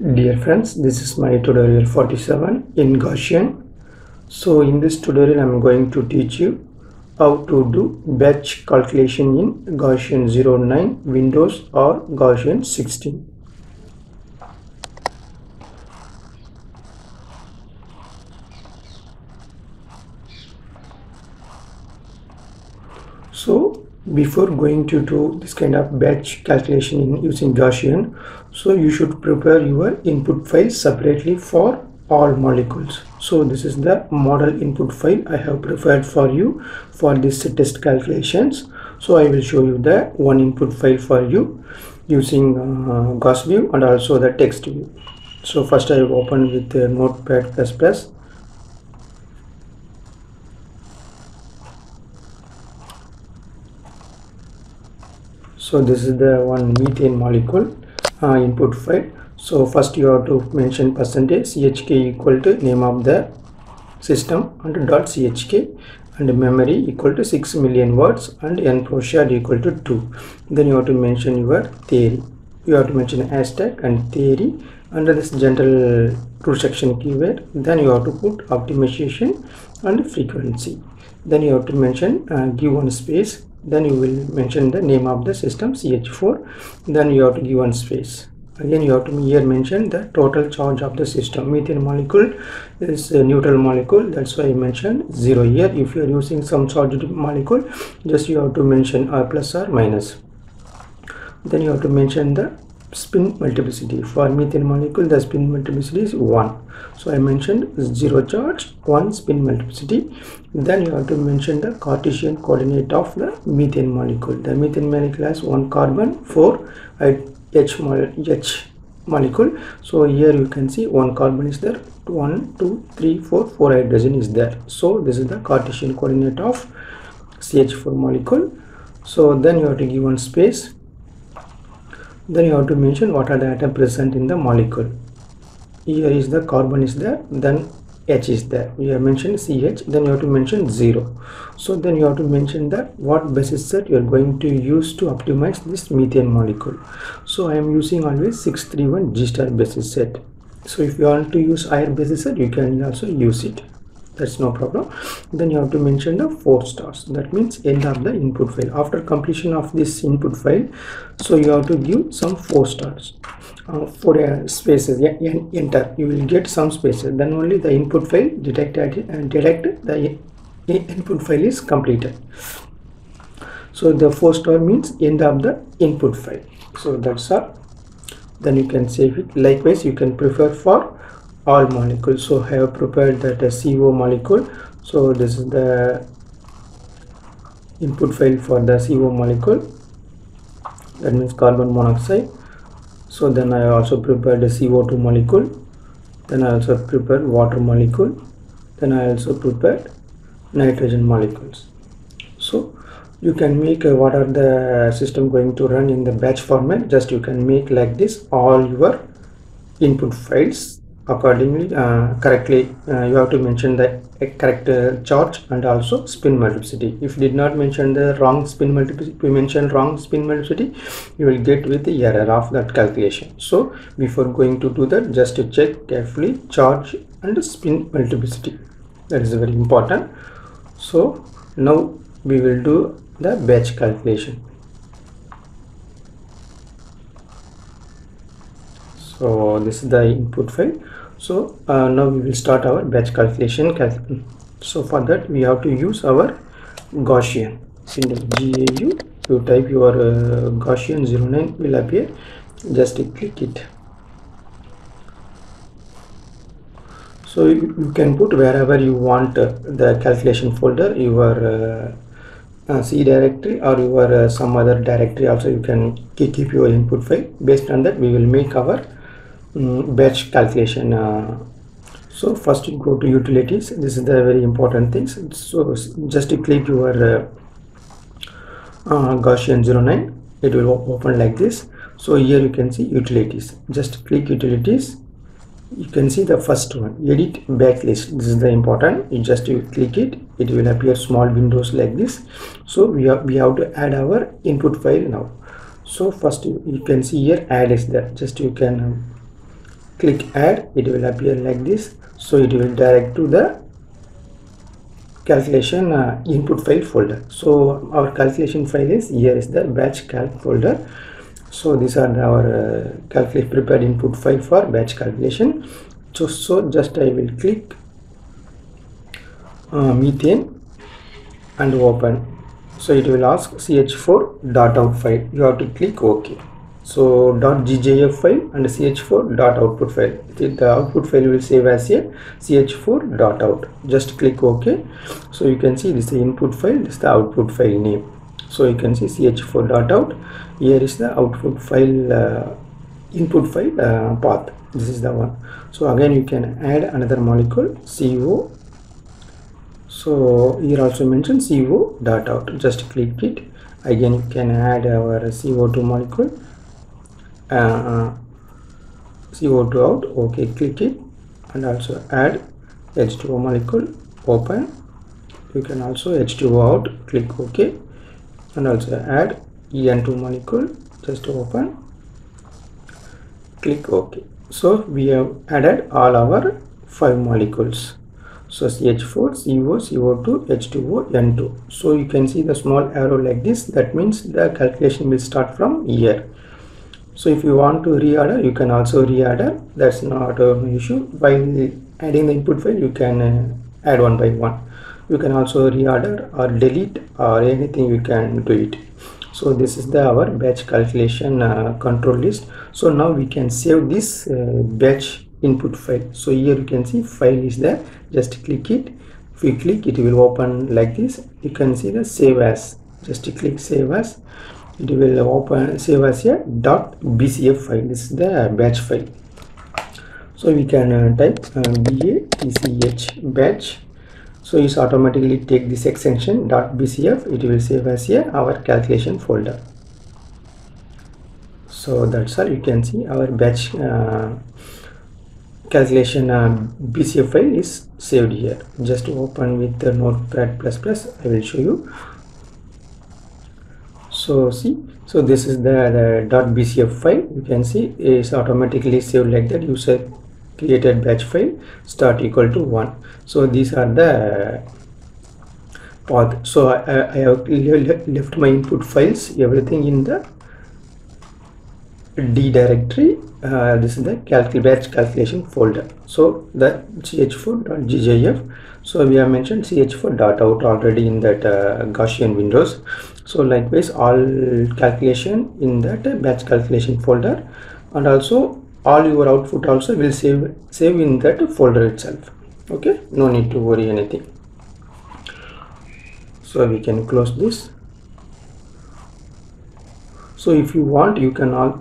Dear friends, this is my tutorial 47 in Gaussian. So in this tutorial I'm going to teach you how to do batch calculation in Gaussian 09 Windows or Gaussian 16. So before going to do this kind of batch calculation in using Gaussian, so you should prepare your input file separately for all molecules. So this is the model input file I have prepared for you for this test calculations. So I will show you the one input file for you using uh, GaussView and also the text view. So first I will open with uh, Notepad++. So this is the one methane molecule uh, input file so first you have to mention percentage chk equal to name of the system and dot chk and memory equal to 6 million words and n share equal to 2 then you have to mention your theory. You have to mention hashtag and theory under this general route section keyword. Then you have to put optimization and frequency. Then you have to mention uh, give one space then you will mention the name of the system ch4 then you have to give one space. Again you have to here mention the total charge of the system. Methane molecule is a neutral molecule. That's why i mentioned zero here. If you are using some charged molecule just you have to mention r plus or minus. Then you have to mention the spin multiplicity. For methane molecule the spin multiplicity is 1 so i mentioned zero charge 1 spin multiplicity. Then you have to mention the cartesian coordinate of the methane molecule. The methane molecule has one carbon 4 h h molecule. So here you can see one carbon is there 1 2 3 4 4 hydrogen is there. So this is the cartesian coordinate of ch4 molecule. So then you have to give one space then you have to mention what are the atom present in the molecule. Here is the carbon is there then h is there. We have mentioned ch then you have to mention 0 so then you have to mention that what basis set you are going to use to optimize this methane molecule. So i am using always 631 g star basis set. So if you want to use higher basis set you can also use it that's no problem. Then you have to mention the four stars. That means end of the input file. After completion of this input file so you have to give some four stars uh, for uh, spaces yeah, enter. You will get some spaces. Then only the input file detected and detect the input file is completed. So the four star means end of the input file. So that's all. Then you can save it. Likewise you can prefer for all molecules. So I have prepared that a CO molecule. So this is the input file for the CO molecule. That means carbon monoxide. So then I also prepared a CO2 molecule. Then I also prepared water molecule. Then I also prepared nitrogen molecules. So you can make uh, what are the system going to run in the batch format? Just you can make like this all your input files accordingly uh, correctly uh, you have to mention the correct uh, charge and also spin multiplicity. If you did not mention the wrong spin multiplicity we mentioned wrong spin multiplicity you will get with the error of that calculation. So before going to do that just to check carefully charge and spin multiplicity. That is very important. So now we will do the batch calculation. So this is the input file so uh, now we will start our batch calculation. Cal so for that we have to use our gaussian. The gau you type your uh, gaussian 09 will appear. Just click it. So you, you can put wherever you want uh, the calculation folder your uh, uh, C directory or your uh, some other directory also you can keep your input file. Based on that we will make our um, batch calculation uh, so first you go to utilities. This is the very important things. So just click your uh, uh, Gaussian 09 it will open like this. So here you can see utilities. Just click utilities. You can see the first one. Edit Batch List. This is the important. You just you click it. It will appear small windows like this. So we have we have to add our input file now. So first you, you can see here add is there. Just you can um, click add it will appear like this. So it will direct to the calculation uh, input file folder. So our calculation file is here is the batch calc folder. So these are our uh, calculate prepared input file for batch calculation. So, so just I will click uh, methane and open. So it will ask ch4 dot out file. You have to click ok so dot gjf file and ch4 dot output file. The output file will save as a ch4 dot out. Just click ok. So you can see this is the input file this is the output file name. So you can see ch4 dot out. Here is the output file uh, input file uh, path. This is the one. So again you can add another molecule co so here also mentioned co dot out. Just click it. Again you can add our co2 molecule uh, co2 out. Okay click it. And also add h2o molecule. Open. You can also h2o out. Click ok. And also add N2 molecule. Just open. Click ok. So we have added all our five molecules. So ch4 co co2 h2o n2 so you can see the small arrow like this. That means the calculation will start from here so if you want to reorder you can also reorder. That's not an issue. While adding the input file you can uh, add one by one. You can also reorder or delete or anything you can do it. So this is the our batch calculation uh, control list. So now we can save this uh, batch input file. So here you can see file is there. Just click it. If you click it will open like this. You can see the save as. Just click save as it will open save as a dot bcf file. This is the batch file. So we can uh, type uh, batch batch. So it's automatically take this extension dot bcf it will save as a our calculation folder. So that's all. You can see our batch uh, calculation uh, bcf file is saved here. Just open with the notepad plus plus. I will show you so see so this is the, dot bcf file. You can see is automatically saved like that. User created batch file start equal to 1 so these are the path. So I, I have left my input files everything in the D directory uh, this is the calcul batch calculation folder. So the ch4.gjf so we have mentioned ch4 dot out already in that uh, Gaussian windows. So likewise all calculation in that uh, batch calculation folder. And also all your output also will save save in that folder itself. Okay? No need to worry anything. So we can close this so if you want you can all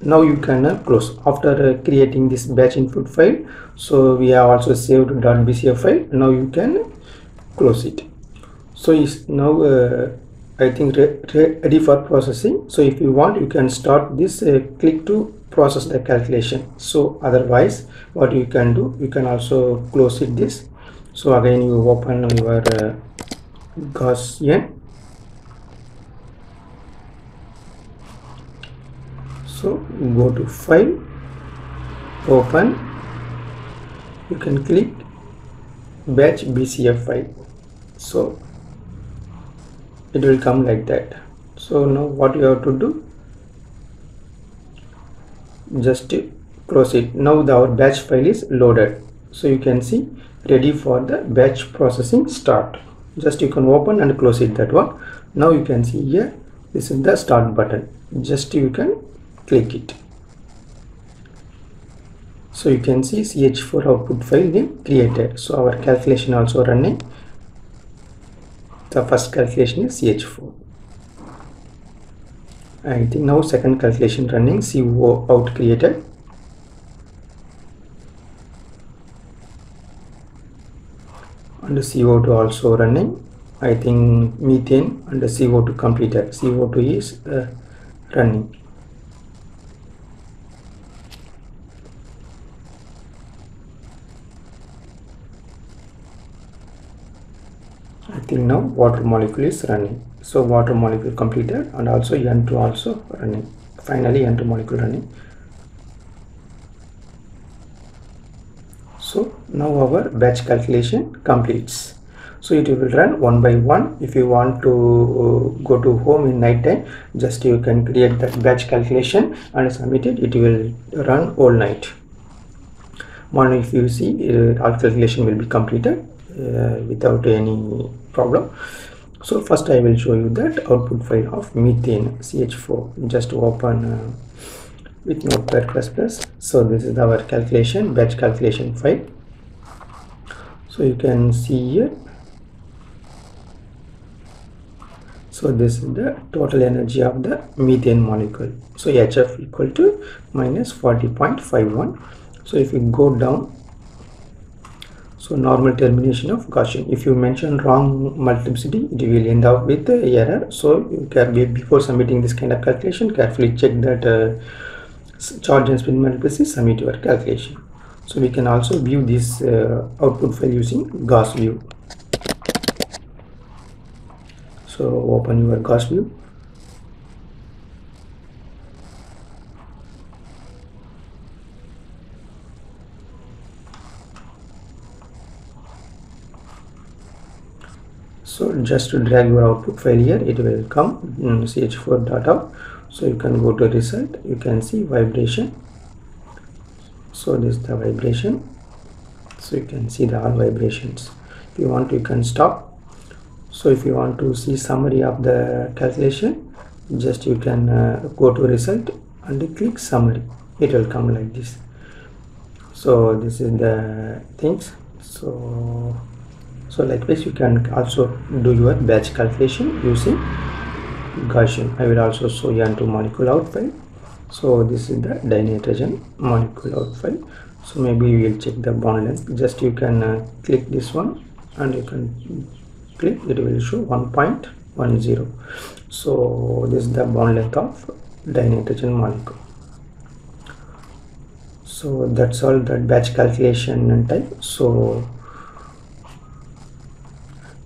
now you can uh, close. After uh, creating this batch input file so we have also saved .bcf file. Now you can close it. So is now uh, i think re re ready for processing. So if you want you can start this uh, click to process the calculation. So otherwise what you can do you can also close it this. So again you open your uh, Gaussian so go to file open. You can click batch bcf file. So it will come like that. So now what you have to do? Just close it. Now the, our batch file is loaded. So you can see ready for the batch processing start. Just you can open and close it that one. Now you can see here this is the start button. Just you can click it. So you can see ch4 output file name created. So our calculation also running. The first calculation is ch4 I think now second calculation running CO out created. And CO2 also running. I think methane and CO2 completed. CO2 is uh, running I think now water molecule is running. So water molecule completed and also N2 also running. Finally N2 molecule running. So now our batch calculation completes. So it will run one by one. If you want to uh, go to home in night time just you can create that batch calculation and submit it. It will run all night. Morning if you see uh, all calculation will be completed without any problem. So first i will show you that output file of methane ch4 just open uh, with notepad plus plus. So this is our calculation batch calculation file. So you can see here. So this is the total energy of the methane molecule. So hf equal to minus 40.51 so if you go down so normal termination of Gaussian if you mention wrong multiplicity it will end up with the error. So you can be before submitting this kind of calculation carefully check that uh, charge and spin multiplicity submit your calculation. So we can also view this uh, output file using GaussView. So open your GaussView so just to drag your output file here it will come mm, ch4.out so you can go to result. You can see vibration. So this is the vibration. So you can see the all vibrations. If you want you can stop. So if you want to see summary of the calculation just you can uh, go to result and click summary. It will come like this. So this is the things. So so like this you can also do your batch calculation using Gaussian. I will also show you N2 molecule out file. So this is the dinitrogen molecule out file. So maybe we will check the bond length. Just you can uh, click this one and you can click it will show 1.10 so this is the bond length of dinitrogen molecule. So that's all that batch calculation and type. So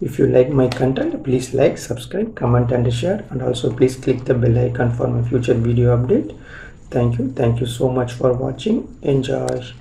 if you like my content, please like, subscribe, comment and share and also please click the bell icon for my future video update. Thank you. Thank you so much for watching. Enjoy.